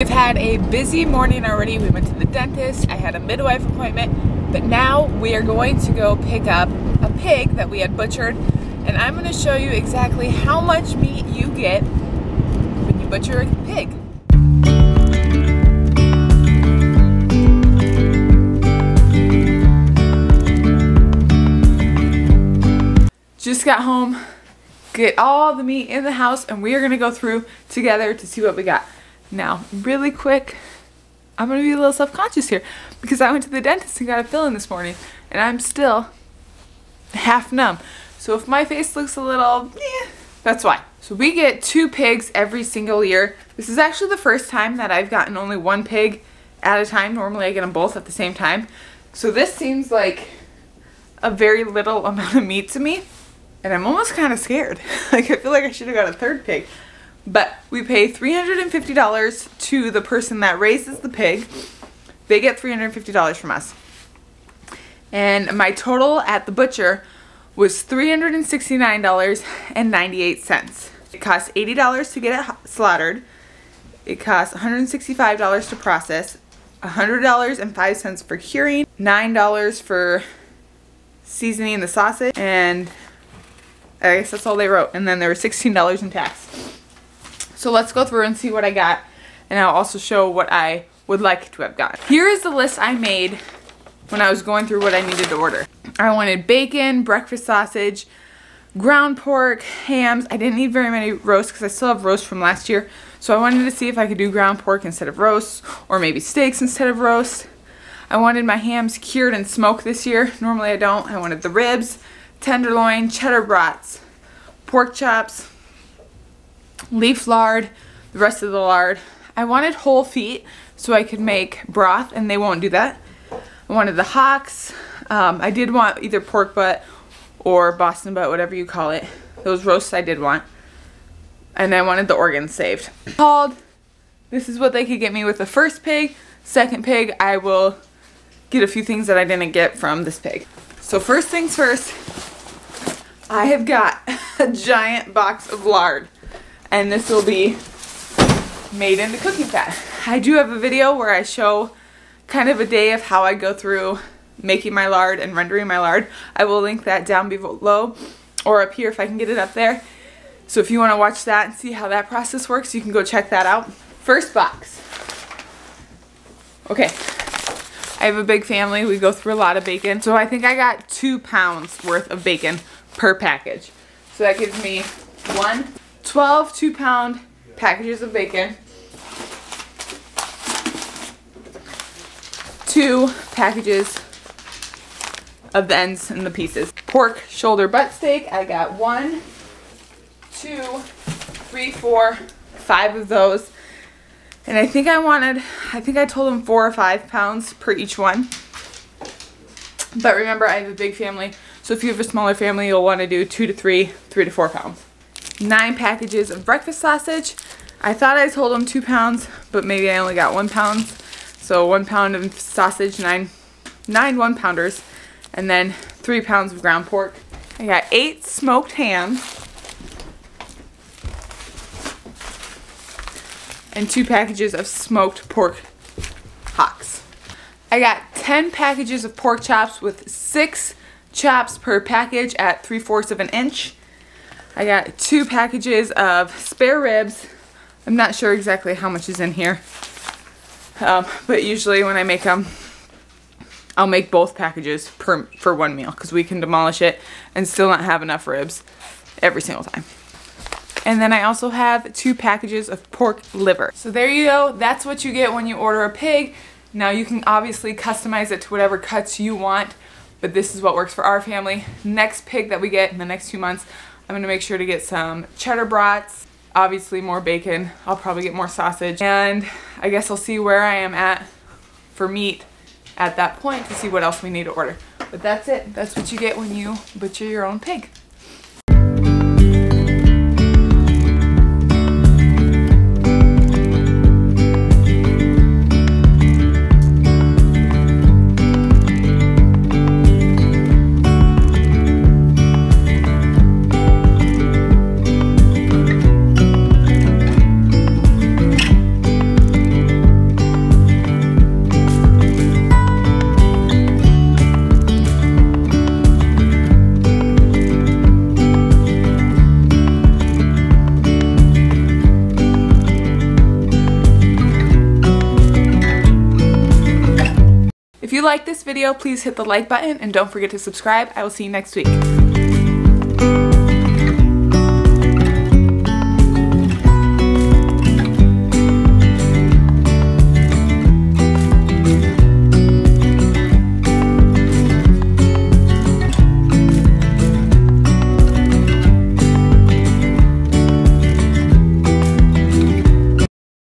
We've had a busy morning already. We went to the dentist, I had a midwife appointment, but now we are going to go pick up a pig that we had butchered and I'm going to show you exactly how much meat you get when you butcher a pig. Just got home, get all the meat in the house and we are going to go through together to see what we got. Now, really quick, I'm to be a little self-conscious here because I went to the dentist and got a fill-in this morning and I'm still half numb. So if my face looks a little, eh, that's why. So we get two pigs every single year. This is actually the first time that I've gotten only one pig at a time. Normally I get them both at the same time. So this seems like a very little amount of meat to me. And I'm almost kind of scared. like I feel like I should have got a third pig. But we pay $350 to the person that raises the pig. They get $350 from us. And my total at the butcher was $369.98. It costs $80 to get it slaughtered. It costs $165 to process, $100.05 for curing, $9 for seasoning the sausage, and I guess that's all they wrote. And then there was $16 in tax. So let's go through and see what I got. And I'll also show what I would like to have got. Here is the list I made when I was going through what I needed to order. I wanted bacon, breakfast sausage, ground pork, hams. I didn't need very many roasts because I still have roast from last year. So I wanted to see if I could do ground pork instead of roast or maybe steaks instead of roast. I wanted my hams cured and smoked this year. Normally I don't. I wanted the ribs, tenderloin, cheddar brats, pork chops, leaf lard, the rest of the lard. I wanted whole feet so I could make broth and they won't do that. I wanted the hocks. Um, I did want either pork butt or Boston butt, whatever you call it. Those roasts I did want. And I wanted the organs saved. Called. This is what they could get me with the first pig. Second pig, I will get a few things that I didn't get from this pig. So first things first, I have got a giant box of lard. And this will be made into cooking fat. I do have a video where I show kind of a day of how I go through making my lard and rendering my lard. I will link that down below or up here if I can get it up there. So if you want to watch that and see how that process works, you can go check that out. First box. Okay. I have a big family. We go through a lot of bacon. So I think I got two pounds worth of bacon per package. So that gives me one, 12 two pound packages of bacon. two packages of the ends and the pieces. Pork shoulder butt steak, I got one, two, three, four, five of those. And I think I wanted, I think I told them four or five pounds per each one. But remember, I have a big family. So if you have a smaller family, you'll want to do two to three, three to four pounds. Nine packages of breakfast sausage. I thought I told them two pounds, but maybe I only got one pound. So one pound of sausage, nine, nine one pounders, and then three pounds of ground pork. I got eight smoked ham. And two packages of smoked pork hocks. I got 10 packages of pork chops with six chops per package at 3 fourths of an inch. I got two packages of spare ribs. I'm not sure exactly how much is in here. Um, but usually when I make them, I'll make both packages per for one meal because we can demolish it and still not have enough ribs every single time. And then I also have two packages of pork liver. So there you go. That's what you get when you order a pig. Now you can obviously customize it to whatever cuts you want, but this is what works for our family. Next pig that we get in the next few months, I'm gonna make sure to get some cheddar brats, obviously more bacon. I'll probably get more sausage. And I guess I'll see where I am at for meat at that point to see what else we need to order. But that's it. That's what you get when you butcher your own pig. You like this video, please hit the like button and don't forget to subscribe. I will see you next week.